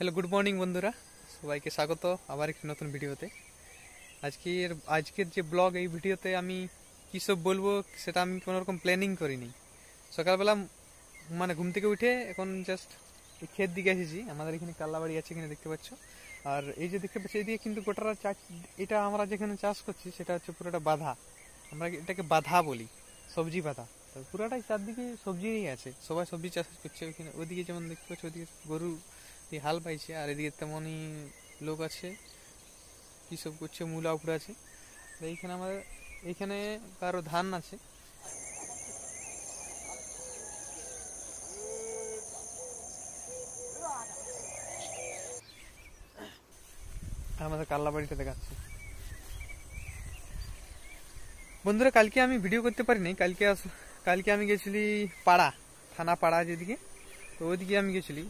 Hello good morning বন্ধুরা। সবাইকে স্বাগত আবার একটি নতুন ভিডিওতে। আজকের আজকের যে ব্লগ এই ভিডিওতে আমি কী সব বলব সেটা আমি কোনো রকম প্ল্যানিং করিনি। সকালবেলা মানে ঘুম থেকে উঠে এখন জাস্ট ক্ষেত দিকে এসেছি। আমাদের এখানে কাল্লাবাড়ি আছে এখানে দেখতে পাচ্ছ। আর এই যে দেখতে পাচ্ছি এদিকে কিন্তু গোটারা চাষ এটা আমরা যেখানে চাষ করছি সেটা হচ্ছে পুরোটা বাধা। আমরা এটাকে বাধা বলি, সবজি বাধা। পুরোটাই চারদিকে সবজিই আছে। সবাই সবজি চাষ করছে ওইখানে। ওদিকে যেমন দেখতে পাচ্ছ ওদিকে গরু দিয়ে হাল পাইছে, আর এদিকে তেমনই লোক আছে। কী সব করছে, মূলা উপরে আছে। এইখানে আমাদের, এইখানে কারও ধান আছে। আমাদের কাল্লা বাড়িটা দেখাচ্ছে। বন্ধুরা, কালকে আমি ভিডিও করতে পারিনি। কালকে কালকে আমি গেছিলি পাড়া, থানা পাড়া যেদিকে। তো ওইদিকে আমি গেছিলি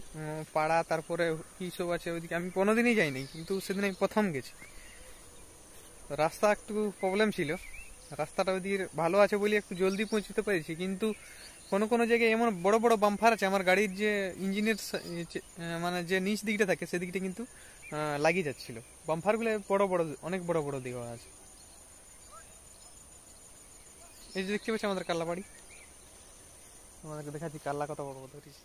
পাড়া, তারপরে কি সব আছে ওইদিকে আমি কোনোদিনই যাইনি, কিন্তু সেদিন আমি প্রথম গেছি। রাস্তা একটু প্রবলেম ছিল, রাস্তাটা ওইদিকে ভালো আছে বলে একটু জলদি পৌঁছতে পেরেছি, কিন্তু কোনো কোনো জায়গায় এমন বড় বড় বাম্পার আছে, আমার গাড়ির যে ইঞ্জিনের মানে যে নিচ দিকটা থাকে সেদিকটা কিন্তু লাগিয়ে যাচ্ছিল। বাম্পারগুলো বড় বড়, অনেক বড় বড় দেওয়া আছে। এই যে দেখতে পাচ্ছি আমাদের কাল্লা বাড়ি আমাদেরকে দেখাচ্ছি কাল্লা কত বড় বড় ধরেছি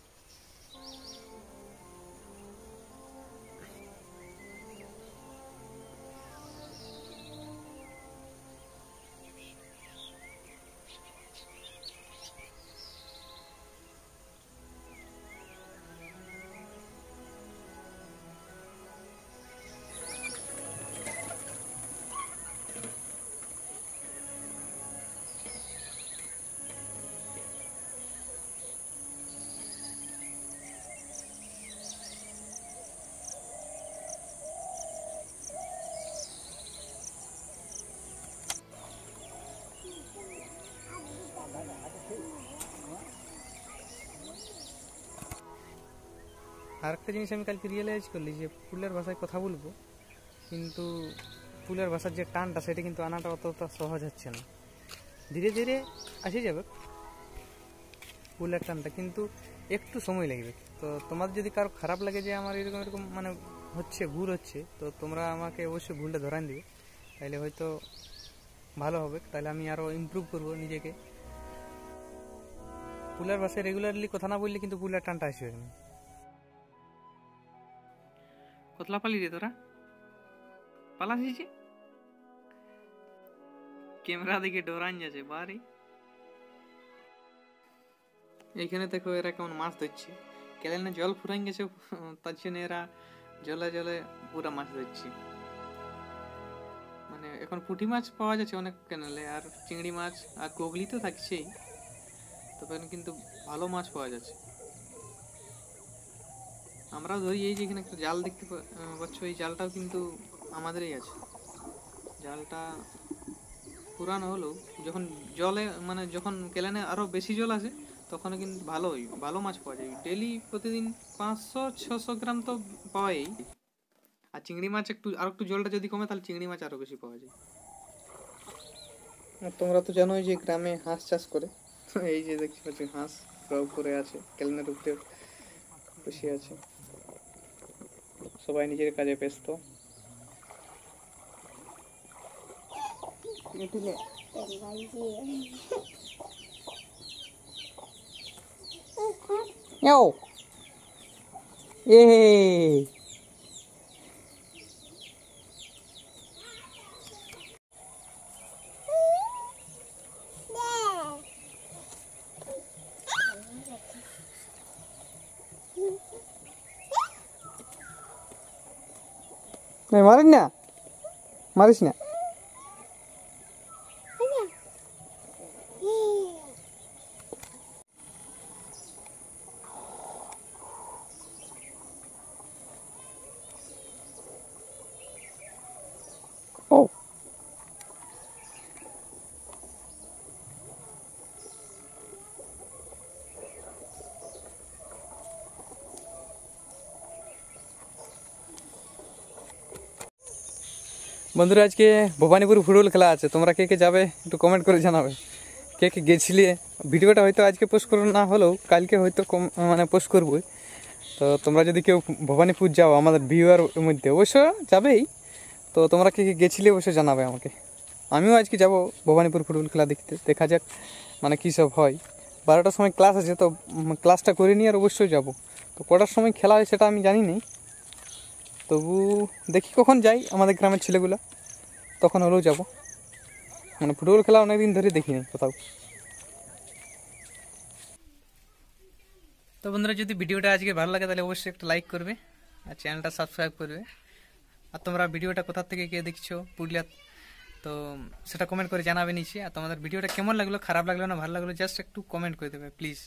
আর একটা জিনিস আমি কালকে রিয়েলাইজ করলি যে ফুলের ভাষায় কথা বলব, কিন্তু ফুলের ভাষার যে টানটা সেটা কিন্তু আনাটা অতটা সহজ হচ্ছে না। ধীরে ধীরে আসে যাবে ফুলের টানটা, কিন্তু একটু সময় লাগবে। তো তোমার যদি কারও খারাপ লাগে যে আমার এরকম এরকম মানে হচ্ছে, ভুল হচ্ছে, তো তোমরা আমাকে অবশ্যই ভুলটা ধরান দিবে। তাইলে হয়তো ভালো হবে। তাহলে আমি আরও ইমপ্রুভ করব নিজেকে। পুলের ভাষায় রেগুলারলি কথা না বললে কিন্তু পুলের টানটা আসবে না। কতলা পালি রে তোরা পালা শিখছে ক্যামেরা দিকে ডরান যাচ্ছে বাড়ি এইখানে দেখো এরা কেমন মাছ ধরছে কেলেনে জল ফুরাই গেছে তার জন্য এরা জলে জলে পুরা মাছ ধরছে মানে এখন পুঁটি মাছ পাওয়া যাচ্ছে অনেক ক্যানেলে আর চিংড়ি মাছ আর গোগলি তো থাকছেই তবে কিন্তু ভালো মাছ পাওয়া যাচ্ছে আমরাও ধরি এই যে এখানে একটা জাল দেখতে পাচ্ছ, এই জালটাও কিন্তু আমাদেরই আছে। জালটা পুরানো হলেও যখন জলে মানে যখন কেলানে আরও বেশি জল আসে তখন কিন্তু ভালোই ভালো মাছ পাওয়া যায়। ডেলি প্রতিদিন পাঁচশো, ছশো গ্রাম তো পাওয়াই। আর চিংড়ি মাছ একটু, আর একটু জলটা যদি কমে, তাহলে চিংড়ি মাছ আরও বেশি পাওয়া যায়। আর তোমরা তো জানোই যে গ্রামে হাঁস চাষ করে। এই যে দেখতে পাচ্ছি, হাঁস করে আছে ক্যালেন্ডার উপরে বসে আছে। সবাই নিজের কাজে ব্যস্ত Yo. Yay. মারিস না মারিস না বন্ধুরা, আজকে ভবানীপুর ফুটবল খেলা আছে। তোমরা কে কে যাবে একটু কমেন্ট করে জানাবে। কে কে গেছিলে? ভিডিওটা হয়তো আজকে পোস্ট করো, না হলেও কালকে হয়তো মানে পোস্ট করবই। তো তোমরা যদি কেউ ভবানীপুর যাও, আমাদের ভিউয়ার মধ্যে অবশ্য যাবেই। তো তোমরা কে কে গেছিলে অবশ্যই জানাবে আমাকে। আমিও আজকে যাব ভবানীপুর ফুটবল খেলা দেখতে। দেখা যাক মানে কী সব হয়। বারোটার সময় ক্লাস আছে, তো ক্লাসটা করে নিয়ে আর অবশ্যই যাব। তো কটার সময় খেলা হয় সেটা আমি জানি না তবু দেখি কখন যাই আমাদের গ্রামের ছেলেগুলো। তখন হলেও যাব। মানে ফুটবল খেলা অনেকদিন ধরে দেখিনি কোথাও। তো বন্ধুরা, যদি ভিডিওটা আজকে ভালো লাগে তাহলে অবশ্যই একটা লাইক করবে আর চ্যানেলটা সাবস্ক্রাইব করবে। আর তোমরা ভিডিওটা কোথা থেকে কে দেখছ পুরুলিয়া তো সেটা কমেন্ট করে জানাবে নিচে। আর তোমাদের ভিডিওটা কেমন লাগল, খারাপ লাগল না ভালো লাগল জাস্ট একটু কমেন্ট করে দেবে প্লিজ